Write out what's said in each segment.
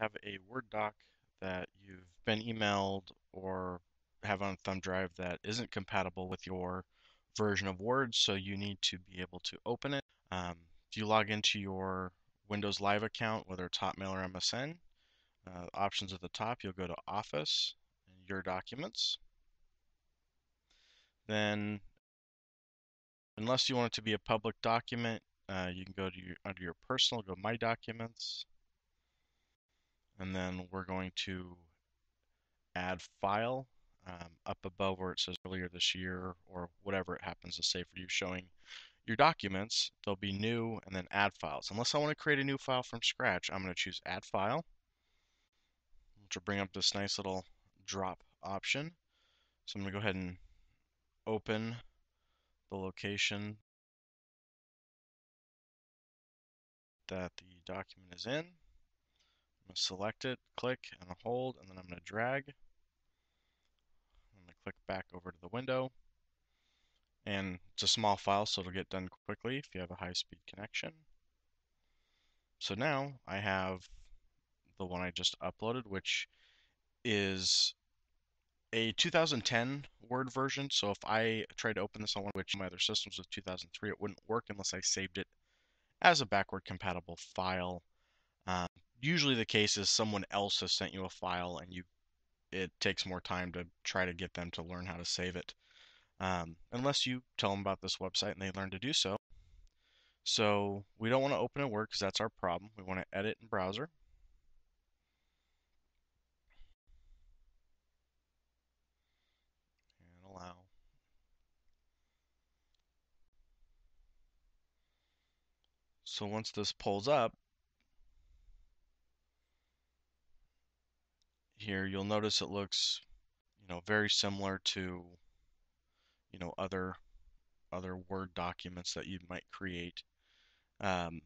have a Word doc that you've been emailed or have on a thumb drive that isn't compatible with your version of Word, so you need to be able to open it. Um, if you log into your Windows Live account, whether it's Hotmail or MSN, uh, options at the top, you'll go to Office and Your Documents. Then, unless you want it to be a public document, uh, you can go to your, under your personal, go My Documents, and then we're going to add file um, up above where it says earlier this year or whatever it happens to say for you showing your documents. There'll be new and then add files. Unless I want to create a new file from scratch, I'm going to choose add file, which will bring up this nice little drop option. So I'm going to go ahead and open the location that the document is in. I'm going to select it, click, and hold, and then I'm going to drag. I'm going to click back over to the window. And it's a small file, so it'll get done quickly if you have a high-speed connection. So now I have the one I just uploaded, which is a 2010 Word version. So if I tried to open this on one of my other systems with 2003, it wouldn't work unless I saved it as a backward compatible file. Um, usually the case is someone else has sent you a file and you it takes more time to try to get them to learn how to save it. Um, unless you tell them about this website and they learn to do so. So we don't want to open a Word because that's our problem. We want to edit in browser. And allow. So once this pulls up, here, you'll notice it looks, you know, very similar to, you know, other other Word documents that you might create. Um,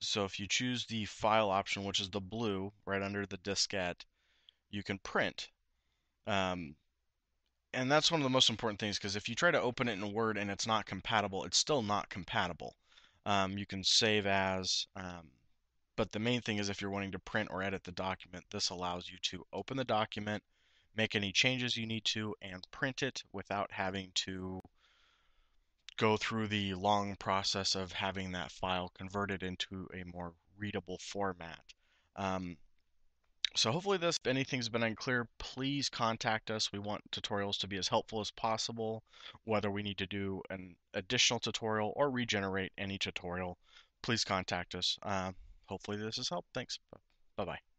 so if you choose the file option, which is the blue right under the diskette, you can print. Um, and that's one of the most important things because if you try to open it in Word and it's not compatible, it's still not compatible. Um, you can save as, um, but the main thing is if you're wanting to print or edit the document, this allows you to open the document, make any changes you need to, and print it without having to go through the long process of having that file converted into a more readable format. Um, so hopefully this, if anything's been unclear, please contact us. We want tutorials to be as helpful as possible, whether we need to do an additional tutorial or regenerate any tutorial, please contact us. Uh, hopefully this has helped. Thanks. Bye-bye.